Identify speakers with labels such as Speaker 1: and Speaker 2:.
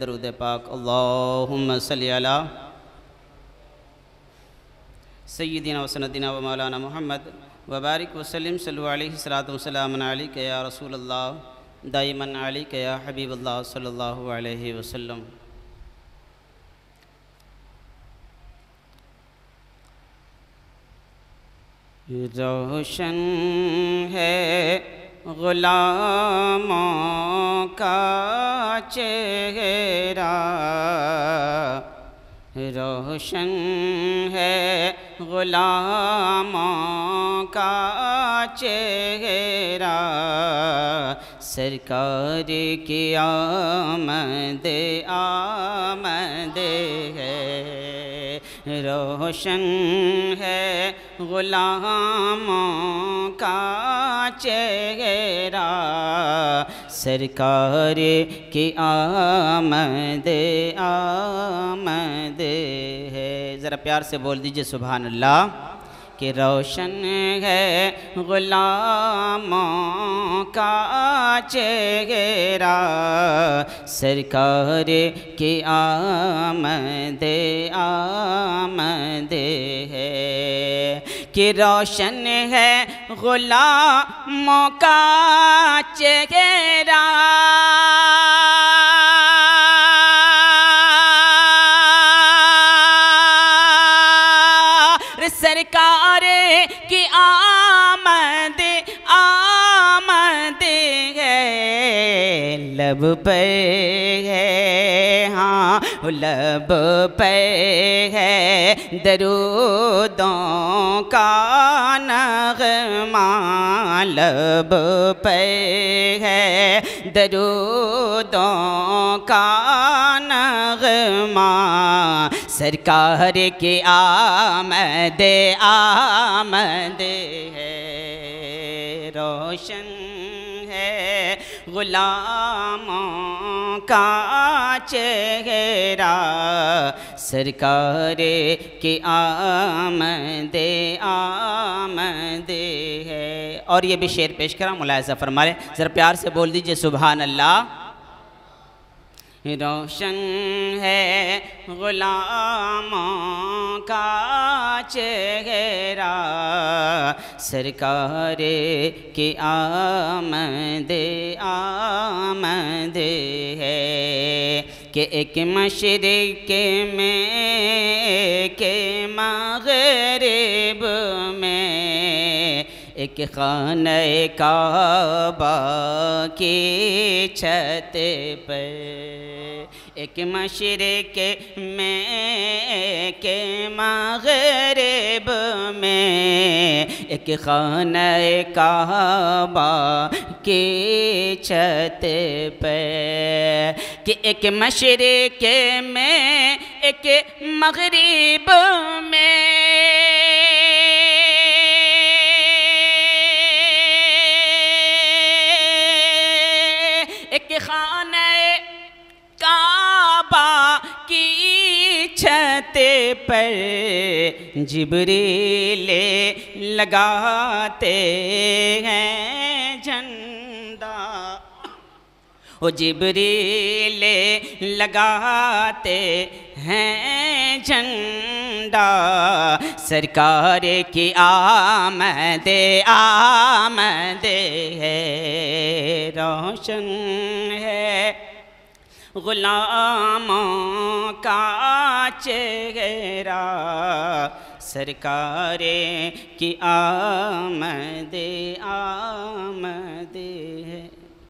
Speaker 1: दरुद पाक। अल्लाहुम्म सल्ली अला सय्यदिना व सनदिना व मौलाना मोहम्मद वबारिक वसलम सल्लु सलातु वसलाम अलैका या रसूल अल्लाह दाइमन अलैका या हबीब अल्लाह अलैहि वसल्लम। रोशन है ग़ुलामों का चेहरा रोशन है ग़ुलामों का चेहरा। सरकार की आमद आमद है, रोशन है ग़ुलामों का चेहरा सरकार की आमद आमद है। ज़रा प्यार से बोल दीजिए सुबहान अल्लाह कि रोशन है ग़ुलामों का चेहरा सरकार की आमद आमद कि रोशन है ग़ुलामों का चेहरा। सरकार की आमद लब पे है हाँ लब पे है। दरूदों का नगमा लब पे है। दरूदों का नगमा सरकार के आमद आमद है। रोशन है। ग़ुलामों का चेहरा सरकार के आमद आमद है। और ये भी शेर पेश करा, मुलायजा फरमा लें ज़रा प्यार से बोल दीजिए सुबहान अल्लाह रोशन है ग़ुलामों का चेहरा सरकार की आमद आमद है कि एक मशरक में, के मगरब में, एक खान काबा की छत पर एक मशरक में के मगरब में एक खान काबा के छत पे कि एक मशरक में एक मगरब में छत पर जिबरीले लगाते हैं झंडा। वो जिबरीले लगाते हैं झंडा। सरकार की आमद आमद है रोशन ग़ुलामों का चेहरा सरकार की आमद आमदे।